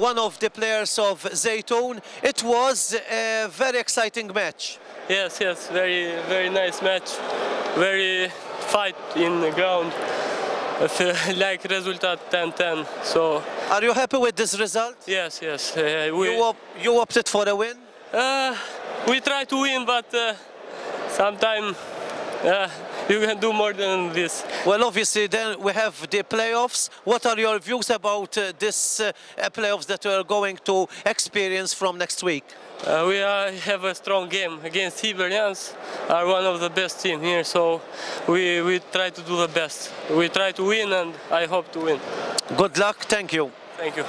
one of the players of Zaytoun. It was a very exciting match. Yes, yes, very, very nice match. Very fight in the ground. Uh, like result 10-10. So Are you happy with this result? yes, yes. Uh, we You, op- you opted for a win? uh, we try to win, but uh, sometimes uh, you can do more than this. Well, obviously, then we have the playoffs. What are your views about uh, this uh, uh, playoffs that we are going to experience from next week? Uh, we uh, have a strong game against Hibernians, are one of the best team here, so we, we try to do the best. We try to win and I hope to win. Good luck. Thank you. Thank you.